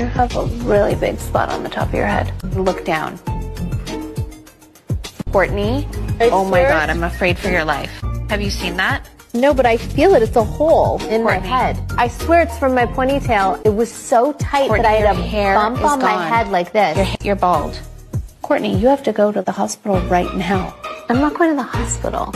You have a really big spot on the top of your head. Look down. Courtney, I oh my god, I'm afraid for your life. Have you seen that? No, but I feel it. It's a hole in my head. I swear it's from my ponytail. It was so tight Courtney, that I had a hair bump on on my head like this. You're, you're bald. Courtney, you have to go to the hospital right now. I'm not going to the hospital.